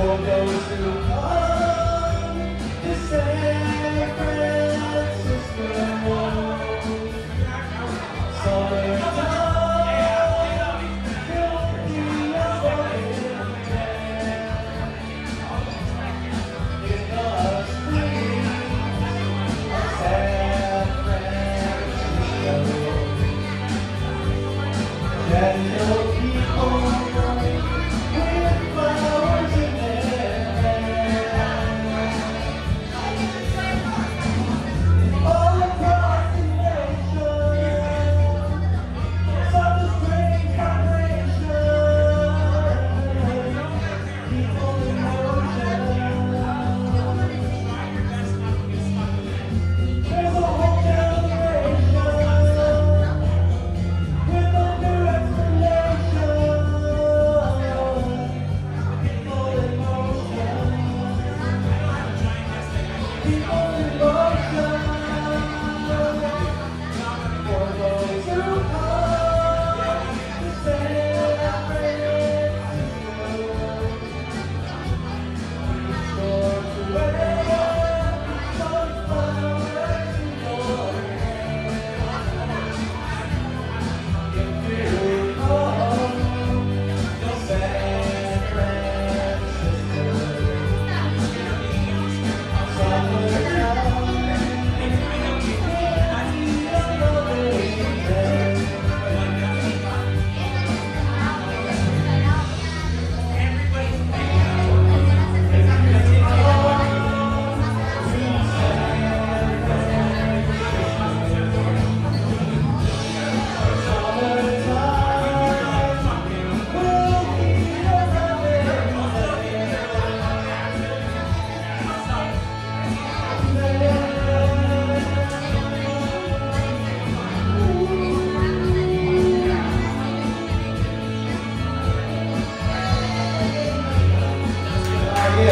for those who call.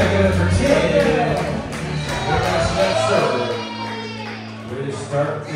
good for Ted. Yeah. We're going to start.